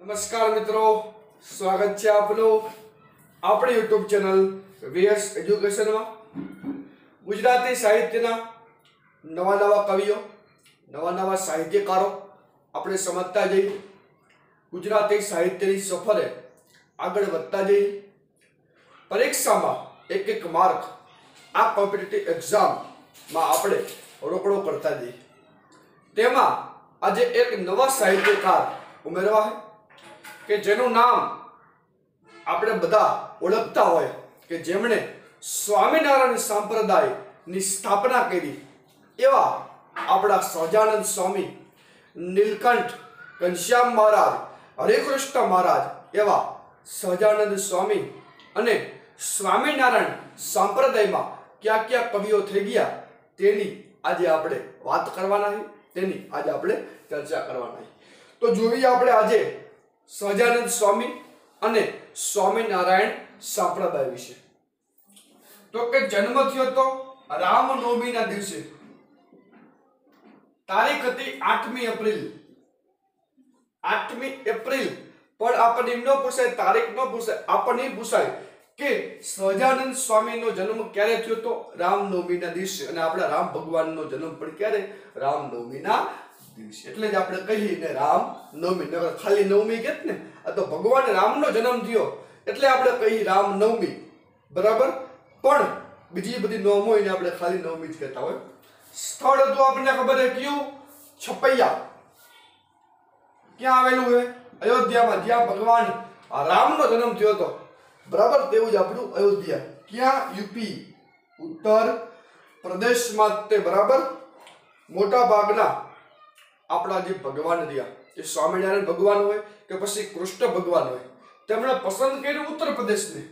નમસ્કાર મિત્રો, સ્વાગત છે આપનું આપણી યુટ્યુબ ચેનલ વીએસ એજ્યુકેશનમાં. ગુજરાતી સાહિત્યના નવા નવા કવિઓ, નવા નવા સાહિત્યકારો આપણે સમજતા જઈએ. ગુજરાતી સાહિત્યની સફરે આગળ વધતા જઈએ. પરીક્ષામાં એક એક માર્ક આ કોમ્પિટિટિવ એક્ઝામમાં આપણે રોકડો કરતા જઈએ. તેમાં આજે એક નવા સાહિત્યકાર ઉમેરવા છે. કે જેનું નામ આપણે બધા ઓળખતા હોય, કે જેમણે સ્વામિનારાયણ સંપ્રદાયની સ્થાપના કરી, એવા આપણા સહજાનંદ સ્વામી, નીલકંઠ ઘનશ્યામ મહારાજ, હરેકૃષ્ણ મહારાજ, એવા સહજાનંદ સ્વામી અને સ્વામિનારાયણ સંપ્રદાયમાં ક્યાં ક્યાં કવિઓ થઈ ગયા, તેની આજે આપણે વાત કરવાના છે તેની આજે આપણે ચર્ચા કરવાના છે તો જોઈએ આપણે આજે સહજાનંદ સ્વામી અને સ્વામિનારાયણ સાંપ્રદાય વિશે. તો કે જન્મ થયો તો રામનવમીના દિવસે. તારીખ હતી આઠમી એપ્રિલ. આઠમી એપ્રિલ. પણ આપણને ન પૂછાય, તારીખ ન પૂછાય, આપણને પૂછાય કે સહજાનંદ સ્વામીનો જન્મ ક્યારે થયો તો રામનવમીના દિવસે. અને આપણા રામ ભગવાનનો જન્મ પણ ક્યારે? રામનવમીના દિવસે. એટલે જ આપણે કહીએ ને રામ નવમી નગર ખાલી નવમી કેત ને? આ તો ભગવાન રામનો જન્મ થયો. એટલે આપણે કહીએ રામ નવમી. બરાબર? પણ બીજી બધી નોમ હોય ને આપણે ખાલી નવમી જ કહેતા હોય. સ્થળ હતું આપણને ખબર છે કયું? છપૈયા. ક્યાં આવેલું છે? અયોધ્યામાં, જ્યાં ભગવાન રામનો જન્મ થયો હતો. બરાબર? તેવું જ આપણું અયોધ્યા. ક્યાં? યુપી. ઉત્તર પ્રદેશમાં તે, બરાબર? મોટા ભાગના આપણા જે ભગવાન રહ્યા એ સ્વામિનારાયણ ભગવાન હોય કે પછી કૃષ્ણ ભગવાન હોય, તેમણે પસંદ કર્યું ઉત્તર પ્રદેશને.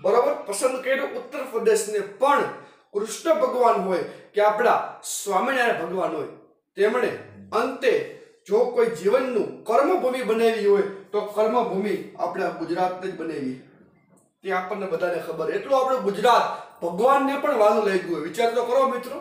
બરાબર? પસંદ કર્યું ઉત્તર પ્રદેશને. પણ કૃષ્ણ ભગવાન હોય કે આપણા સ્વામિનારાયણ ભગવાન હોય, તેમણે અંતે જો કોઈ જીવનનું કર્મભૂમિ બનાવી હોય, તો કર્મભૂમિ આપણે ગુજરાતને જ બનાવી તે આપણને બધાને ખબર. એટલું આપણે ગુજરાત ભગવાનને પણ વાલું લઈ ગયું વિચાર તો કરો મિત્રો.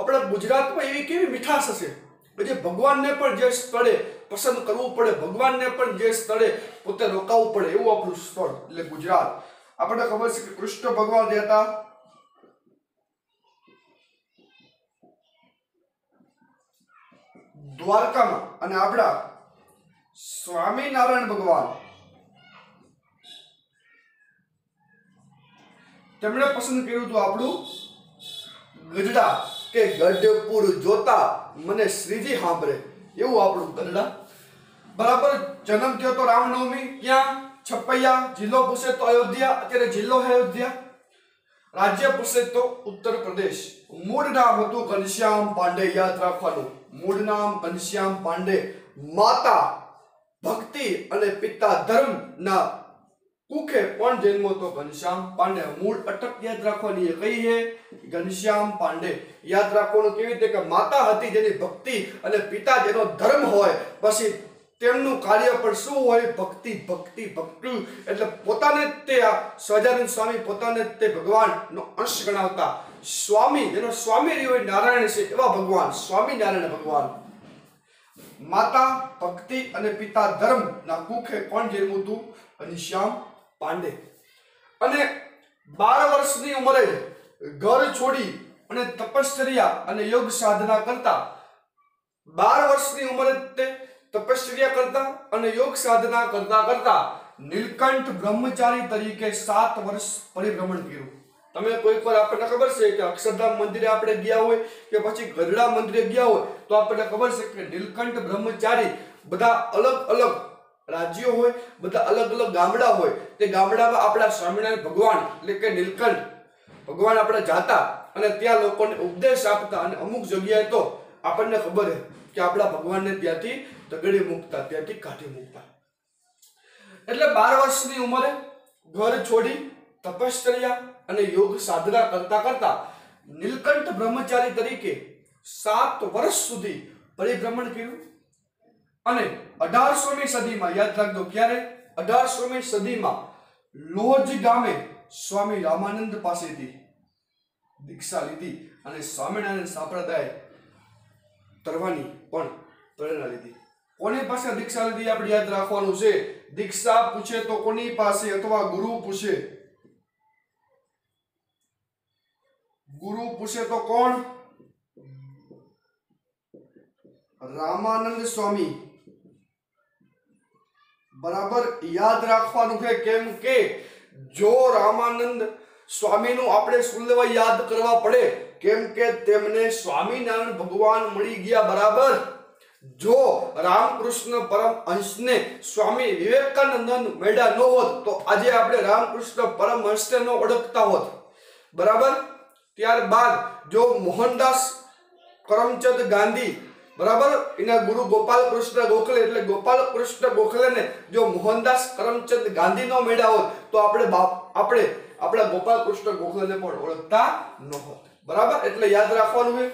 આપણા ગુજરાતમાં એવી કેવી મીઠાશ હશે? જે ભગવાનને પણ જે સ્થળે પસંદ કરવું પડે, ભગવાનને પણ જે સ્થળે પોતે રોકાવું પડે એવું આપણું સ્થળ, એટલે ગુજરાત. આપણને ખબર છે કે કૃષ્ણ ભગવાન જે હતા દ્વારકામાં અને આપણા સ્વામિનારાયણ ભગવાન. તેમણે પસંદ કર્યું હતું આપણું ગઢડા, કે ગઢપુર જોતા. મને શ્રીજી સાંભળે. એવું આપણું ગરડા. બરાબર? જન્મ થયો તો રામનવમી, ક્યાં? છપૈયા જિલ્લો પૂછે તો અયોધ્યા. અત્યારે જિલ્લો અયોધ્યા. રાજ્ય પૂછે તો ઉત્તર પ્રદેશ. મૂળ નામ હતું ઘનશ્યામ પાંડે, યાદ રાખવાનું. મૂળ નામ ઘનશ્યામ પાંડે. માતા, ભક્તિ અને પિતા ધર્મ કુખે પણ જન્મો તો ઘનશ્યામ પાંડે. મૂળ અટક યાદ રાખવાની એ કઈ છે ઘનશ્યામ પાંડે. યાદ રાખવાનું કેવી રીતે કે માતા હતી જેની ભક્તિ અને પિતા જેનો ધર્મ હોય, પછી તેમનું કાર્ય પણ શું હોય? ભક્તિ ભક્તિ ભક્તિ. એટલે પોતાને તે આ સહજાનંદ સ્વામી પોતાને તે ભગવાનનો અંશ ગણાવતા. સ્વામી, જેનો સ્વામી રહ્યો નારાયણ છે, એવા ભગવાન, સ્વામી નારાયણ ભગવાન. માતા, ભક્તિ અને પિતા ધર્મ ના કુખે કોણ જન્મ હતું? ઘનશ્યામ પાંડે. અને બાર વર્ષની ઉંમરે ઘર છોડી અને તપશ્ચર્યા અને યોગ સાધના કરતા, બાર વર્ષની ઉંમરે તે તપશ્ચર્યા કરતા અને યોગ સાધના કરતા કરતા નીલકંઠ બ્રહ્મચારી તરીકે સાત વર્ષ પરિભ્રમણ કર્યું. તમે કોઈક વાર આપણને ખબર છે કે અક્ષરધામ મંદિરે આપણે ગયા હોય કે પછી ગઢડા મંદિરે ગયા હોય, તો આપણને ખબર છે કે નીલકંઠ બ્રહ્મચારી બધા અલગ અલગ રાજ્યો હોય, બધા અલગ અલગ ગામડા હોય, તે ગામડામાં આપણા સ્વામિનારાયણ ભગવાન, એટલે કે નીલકંઠ, ભગવાન આપણે જાતા અને ત્યાં લોકોને ઉપદેશ આપતા અને અમુક જગ્યાએ તો આપણને ખબર છે કે આપણા ભગવાનને ત્યાંથી તગડી મૂકતા, ત્યાંથી કાઢી મૂકતા. એટલે બાર વર્ષની ઉંમરે ઘર છોડી તપશ્ચર્યા અને યોગ સાધના કરતા કરતા નીલકંઠ બ્રહ્મચારી તરીકે સાત વર્ષ સુધી પરિભ્રમણ કર્યું. અને અઢારસોમી સદીમાં, યાદ રાખજો, ક્યારે? અઢારસોમી સદીમાં લોજ ગામે સ્વામી રામાનંદ પાસેથી દીક્ષા લીધી અને સ્વામિનારાયણ સંપ્રદાય તરવાની પણ પ્રેરણા લીધી. કોની પાસે દીક્ષા લીધી આપણે યાદ રાખવાનું છે? દીક્ષા પૂછે તો કોની પાસે અથવા ગુરુ પૂછે? ગુરુ પૂછે તો કોણ? રામાનંદ સ્વામી. બરાબર યાદ રાખવાનું છે કેમ કે જો રામાનંદ સ્વામીનું આપણે સુલભ યાદ કરવા પડે, કેમ કે તેમને સ્વામિનારાયણ ભગવાન મળી ગયા બરાબર. જો રામકૃષ્ણ પરમહંસને સ્વામી વિવેકાનંદ મેળા ન હોત, તો આજે આપણે રામકૃષ્ણ પરમહંસને ન ઓળખતા હોત. બરાબર? ત્યારબાદ જો મોહનદાસ કરમચંદ ગાંધી બરાબર? એના ગુરુ ગોપાલ કૃષ્ણ ગોખલે, એટલે ગોપાલ કૃષ્ણ ગોખલેને જો મોહનદાસ કરમચંદ ગાંધી નો મેળા હોત તો આપણે આપણે, આપણા ગોપાલ કૃષ્ણ ગોખલેને પણ ઓળખતા ન હોત. બરાબર? એટલે યાદ રાખવાનું છે.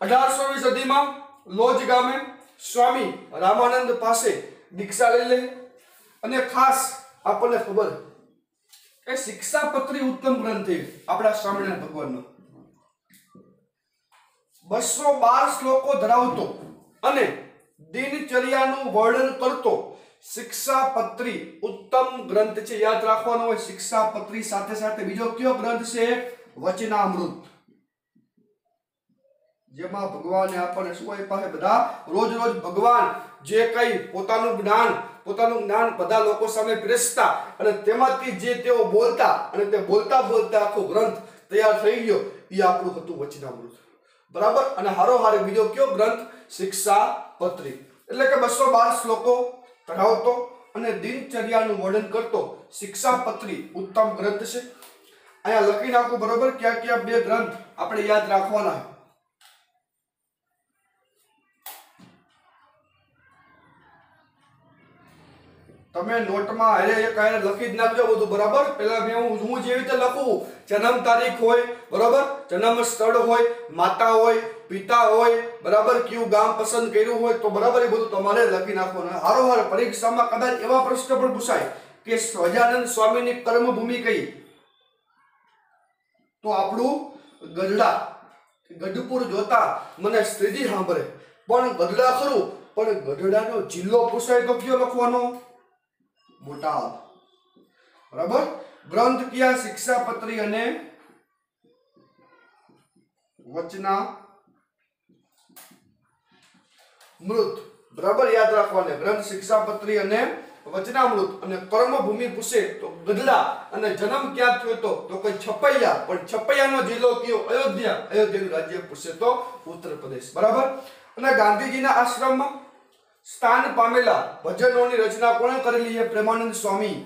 અઢારસોમી સદીમાં લોજ ગામે સ્વામી રામાનંદ પાસે દીક્ષા લઈ લે. અને ખાસ આપણને ખબર એ શિક્ષાપત્રી ઉત્તમ ગ્રંથ આપણા સ્વામિનારાયણ ભગવાનનો બસો બાર શ્લોકો ધરાવતો અને દિનચર્યાનું વર્ણન કરતો. શિક્ષાપત્રી ઉત્તમ ગ્રંથ છે, યાદ રાખવાનો હોય શિક્ષાપત્રી સાથે સાથે બીજો કયો ગ્રંથ છે? વચનામૃત. જેમાં ભગવાને આપણને શું આપ્યા છે? બધા રોજ રોજ ભગવાન જે કઈ પોતાનું જ્ઞાન પોતાનું જ્ઞાન બધા લોકો સામે પીરસતા અને તેમાંથી જે તેઓ બોલતા અને તે બોલતા બોલતા આખો ગ્રંથ તૈયાર થઈ ગયો, એ આપણું હતું વચનામૃત. બરાબર? અને હારોહારે બીજો કયો ગ્રંથ? શિક્ષા પત્રી એટલે કે બસો બાર શ્લોકો ધરાવતો અને દિનચર્યાનું વર્ણન કરતો શિક્ષા પત્રી ઉત્તમ ગ્રંથ છે. અહીંયા લખી નાખું બરોબર? ક્યાં ક્યાં બે ગ્રંથ આપણે યાદ રાખવાના? તમે નોટમાં હારે એક હારે લખી જ નાખજો બધું, બરાબર? પેલા મેં હું હું જેવી રીતે લખું, જન્મ તારીખ હોય, બરાબર? જન્મ સ્થળ હોય, માતા હોય, પિતા હોય, બરાબર? કયું ગામ પસંદ કર્યું હોય, તો બરાબર એ બધું તમારે લખી નાખવાનું. હારોહાર પરીક્ષામાં કદાચ એવા પ્રશ્ન પણ પૂછાય કે સહજાનંદ સ્વામીની કર્મભૂમિ કઈ? તો આપણું ગઢડા, ગઢપુર જોતા મને સ્થિતિ સાંભળે. પણ ગઢડા ખરું, પણ ગઢડાનો જિલ્લો પૂછાય તો કયો લખવાનો? બોટાદ બરાબર? ગ્રંથ કયા શિક્ષાપત્રી અને વચના? મૃત. બરાબર? યાદ રાખવાને. ગ્રંથ શિક્ષાપત્રી અને વચનામૃત. અને કર્મભૂમિ પૂછે તો ગદલા અને જન્મ ક્યાં થયો તો? તો કોઈ છપૈયા. પણ છપૈયાનો જિલ્લો કયો? અયોધ્યા. અયોધ્યાનું રાજ્ય પૂછે તો ઉત્તર પ્રદેશ બરાબર? અને ગાંધીજીના આશ્રમમાં? સ્થાન પામેલા ભજનોની રચના કોણે કરેલી છે પ્રેમાનંદ સ્વામી?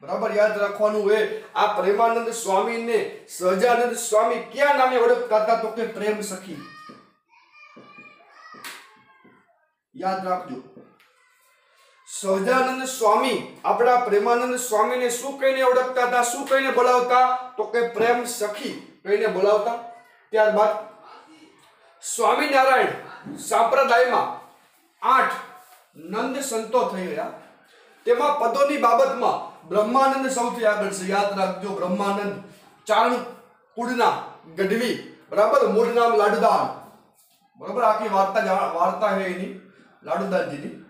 બરાબર યાદ રાખવાનું હોય આ પ્રેમાનંદ સ્વામીને સહજાનંદ સ્વામી ક્યાં નામે ઓળખતા હતા તો કે પ્રેમ સખી? યાદ રાખજો. સહજાનંદ સ્વામી, આપણા પ્રેમાનંદ સ્વામીને શું કહીને ઓળખતા હતા, શું કહીને બોલાવતા? તો કે પ્રેમ સખી કહીને બોલાવતા. ત્યારબાદ સ્વામિનારાયણ સંપ્રદાયમાં આઠ નંદ સંતો થઈ રહ્યા. તેમાં પદોની બાબતમાં બ્રહ્માનંદ સૌથી આગળ છે. યાદ રાખજો, બ્રહ્માનંદ ચારણ કુળના ગઢવી, બરાબર? મૂળ નામ લાડુદાન. બરાબર? આખી વાર્તા વાર્તા છે એની, લાડુદાનજીની.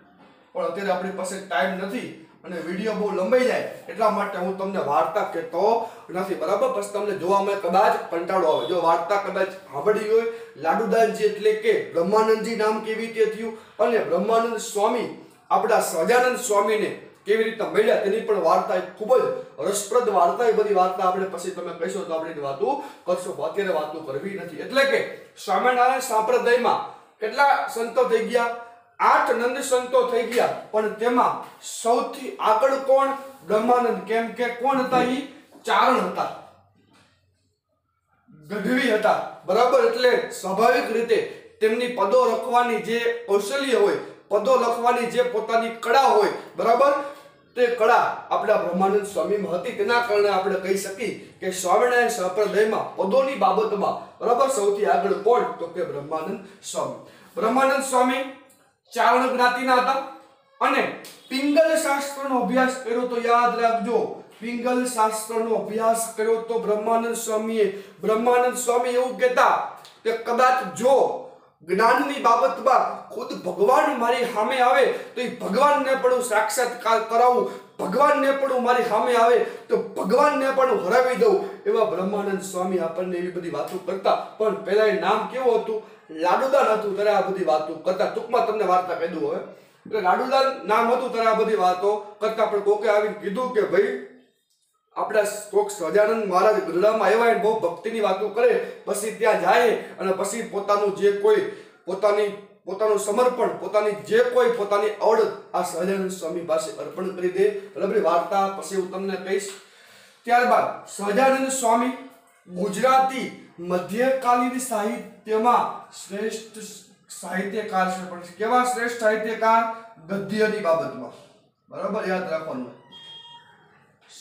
પણ અત્યારે આપણી પાસે ટાઈમ નથી. અને વીડિયો બહુ લંબાઈ જાય એટલા માટે હું તમને વાર્તા કહેતો નથી, બરાબર? પછી તમને જોવામાં કદાચ કંટાળો આવે. જો વાર્તા કદાચ સાંભળી હોય, લાડુદાનજી એટલે કે બ્રહ્માનંદજી નામ કેવી રીતે થયું અને બ્રહ્માનંદ સ્વામી, આપણા સજાનંદ સ્વામીને કેવી રીતે મળ્યા તેની પણ વાર્તા ખૂબ જ રસપ્રદ વાર્તા. એ બધી વાર્તા આપણે પછી તમે કહેશો તો આપણે વાતો કરશો. અત્યારે વાતો કરવી નથી. એટલે કે સ્વામિનારાયણ સંપ્રદાયમાં કેટલા સંતો થઈ ગયા? આઠ નંદ સંતો થઈ ગયા, પણ તેમાં સૌથી આગળ કોણ? બ્રહ્માનંદ. કેમ કે કોણ હતા ઈ? ચારણ હતા. ગઢવી હતા. બરાબર? એટલે સ્વાભાવિક રીતે તેમની પદો લખવાની જે કૌશલ્ય હોય, પદો લખવાની જે પોતાની કળા હોય, બરાબર? તે કળા આપણા બ્રહ્માનંદ સ્વામીમાં હતી તેના કારણે આપણે કહી શકીએ કે સ્વામિનારાયણ સંપ્રદાયમાં પદોની બાબતમાં, બરાબર, સૌથી આગળ કોણ? તો કે બ્રહ્માનંદ સ્વામી. બ્રહ્માનંદ સ્વામી ચારણ જ્ઞાતિના હતા. અને પિંગલ શાસ્ત્રનો અભ્યાસ કર્યો તો યાદ રાખજો. પિંગલ શાસ્ત્રનો અભ્યાસ કર્યો તો બ્રહ્માનંદ સ્વામીએ, બ્રહ્માનંદ સ્વામી એવું કહેતા કે કદાચ જો જ્ઞાનની બાબતમાં ખુદ ભગવાન મારી સામે આવે તો એ ભગવાનને પણ હું સાક્ષાત્કાર કરાવું. ભગવાનને પણ હું મારી સામે આવે તો ભગવાનને પણ હું હરાવી દઉં. એવા બ્રહ્માનંદ સ્વામી આપણને એવી બધી વાતો કરતા. પણ પહેલા એ નામ કેવું હતું? લાડુદાન હતું ત્યારે આ બધી વાતો કરતા. ટૂંકમાં તમને વાર્તા કહી દઉં હવે. એટલે લાડુદાન નામ હતું ત્યારે આ બધી વાતો કરતા. પણ કોકે આવીને કીધું કે ભાઈ, આપણા કોક સહજાનંદ મહારાજ ગઢડામાં આવ્યા બહુ ભક્તિની વાતો કરે. પછી ત્યાં જાય અને પછી પોતાનું જે કોઈ પોતાની પોતાનું સમર્પણ, પોતાની જે કોઈ પોતાની આવડત આ સહજાનંદ સ્વામી પાસે અર્પણ કરી દે. બરાબર વાર્તા પછી હું તમને કહીશ. ત્યારબાદ સહજાનંદ સ્વામી ગુજરાતી મધ્યકાલીન સાહિત્યમાં શ્રેષ્ઠ સાહિત્યકાર છે પણ કેવા શ્રેષ્ઠ સાહિત્યકાર? ગદ્યની બાબતમાં. બરાબર યાદ રાખવાનું.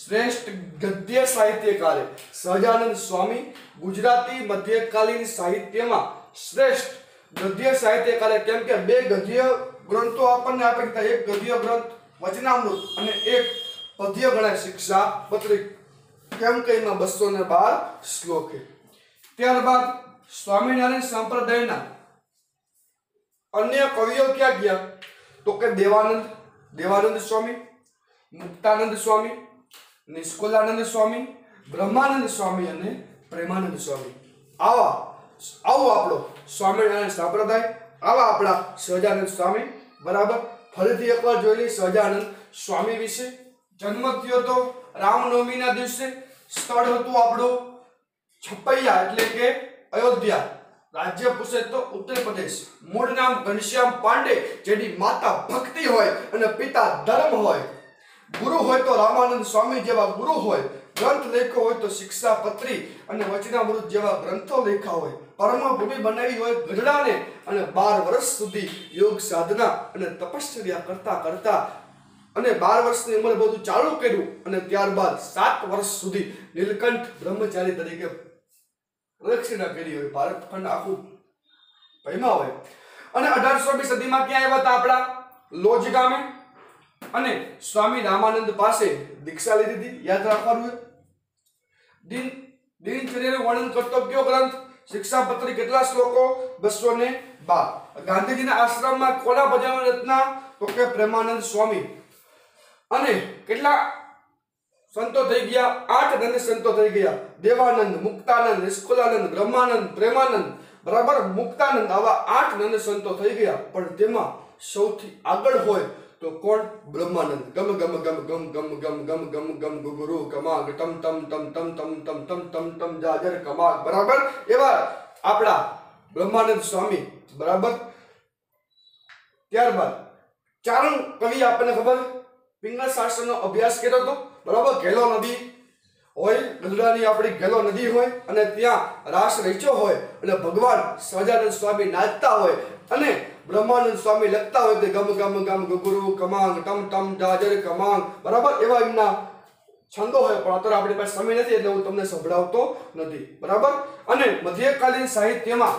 શ્રેષ્ઠ ગદ્ય સાહિત્યકારે સહજાનંદ સ્વામી ગુજરાતી મધ્યકાલીન સાહિત્યમાં શ્રેષ્ઠ ગદ્ય સાહિત્યકારે કેમ કે બે ગદ્ય ગ્રંથો આપણને આપે કે એક ગદ્ય ગ્રંથ વચનામૃત અને એક પદ્ય ગણાય શિક્ષા પત્રિક. કેમ કે એમાં બસો ને બાર શ્લોકે. ત્યારબાદ સ્વામિનારાયણ સંપ્રદાયના અન્ય કવિઓ ક્યાં ગયા? તો કે દેવાનંદ દેવાનંદ સ્વામી, મુક્તાનંદ સ્વામી, નિષ્કુલાનંદ સ્વામી, બ્રહ્માનંદ સ્વામી અને પ્રેમાનંદ સ્વામી. આવા, આવો આપણો સ્વામિનારાયણ સંપ્રદાય, આવા આપણા સહજાનંદ સ્વામી, બરાબર? ફરીથી એકવાર જોઈ લઈ સહજાનંદ સ્વામી વિશે. જન્મ થયો તો રામનવમીના દિવસે સ્થળ હતું આપણું છપૈયા એટલે કે અયોધ્યા. રાજ્ય પૂછે તો ઉત્તર પ્રદેશ. મૂળ નામ ઘનશ્યામ પાંડે, જેની માતા ભક્તિ હોય અને પિતા ધર્મ હોય. ગુરુ હોય તો રામાનંદ સ્વામી જેવા ગુરુ હોય. ગ્રંથ લેખો હોય તો શિક્ષા પત્રી અને વચનામૃત જેવા ગ્રંથો લેખા હોય. પરમભૂમિ બનાવી હોય ગઢડાને અને બાર વર્ષ સુધી યોગ સાધના અને તપશ્ચર્યા કરતા કરતા અને બાર વર્ષની ઉંમર બધું ચાલુ કર્યું અને ત્યારબાદ સાત વર્ષ સુધી નીલકંઠ બ્રહ્મચારી તરીકે પ્રદક્ષિણા કરી હોય. ભારત ખંડ આખું ભયમાં હોય. અને અઢારસોમી સદીમાં ક્યાં આવ્યા હતા આપણા? લોજ ગામે. અને સ્વામી રામાનંદ પાસે દીક્ષા લીધી હતી. યાદ રાખવાનું છે? દિન, દિનચર્યાનું વર્ણન કરતો કયો ગ્રંથ? શિક્ષાપત્રી કેટલા શ્લોકો? બસો ને બાર. ગાંધીજીના આશ્રમમાં કોના ભજન રચના? તો કે પ્રેમાનંદ સ્વામી. અને કેટલા સંતો થઈ ગયા? આઠ નંદ સંતો થઈ ગયા. દેવાનંદ, મુક્તાનંદ, નિષ્કુલાનંદ, બ્રહ્માનંદ, પ્રેમાનંદ. બરાબર, મુક્તાનંદ આવા આઠ નંદ સંતો થઈ ગયા. પણ તેમાં સૌથી આગળ હોય તો કોણ? બ્રહ્માનંદ. ગમ ગમ ગમ ગમ ગમ ગમ ગમ ગમ ગમ ગુરુ, કમાગ તમ તમ તમ તમ તમ તમ તમ તમ તમ જાજર, કમાગ. બરાબર? એવા આપણા બ્રહ્માનંદ સ્વામી. બરાબર? ત્યારબાદ ચારણ કવિ આપણને ખબર? પિંગળ શાસ્ત્રનો અભ્યાસ કર્યો હતો. બરાબર? ઘેલો નદી હોય, ગઢડાની આપણી ઘેલો નદી હોય, અને ત્યાં રાસ રચ્યો હોય, અને ભગવાન સહજાનંદ સ્વામી નાચતા હોય અને બ્રહ્માનંદ સ્વામી લખતા હોય કે ગમ ગમ ગમ ગુરુ કમાંગ ટમ ટમ, ડાજર કમાંગ બરાબર? એવા એમના છંદો હોય, પણ અત્યારે આપણી પાસે સમય નથી એટલે હું તમને સંભળાવતો નથી. બરાબર? અને મધ્યકાલીન સાહિત્યમાં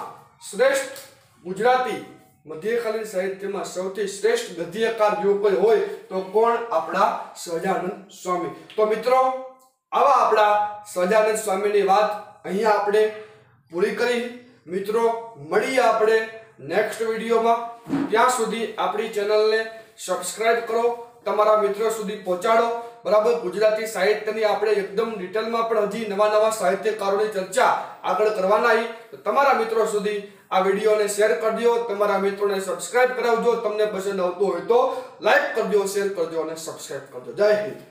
શ્રેષ્ઠ ગુજરાતી મધ્યકાલીન સાહિત્યમાં સૌથી શ્રેષ્ઠ ગદ્યકાર જો કોઈ હોય, તો કોણ? આપણા સહજાનંદ સ્વામી. તો મિત્રો, આવા આપણા સહજાનંદ સ્વામીની વાત અહીંયા આપણે પૂરી કરી. મિત્રો, મળીએ આપણે નેક્સ્ટ વિડીયોમાં ત્યાં સુધી આપણી ચેનલને સબસ્ક્રાઇબ કરો, તમારા મિત્રો સુધી પહોંચાડો. બરાબર, ગુજરાતી સાહિત્યની આપણે એકદમ ડિટેલમાં પણ હજી નવા નવા સાહિત્યકારોની ચર્ચા આગળ કરવાના તો તમારા મિત્રો સુધી આ વિડીયોને શેર કરજો, તમારા મિત્રોને સબસ્ક્રાઇબ કરાવજો, તમને પસંદ આવતું હોય તો લાઈક કરજો, શેર કરજો અને સબસ્ક્રાઇબ કરજો. જય હિન્દ.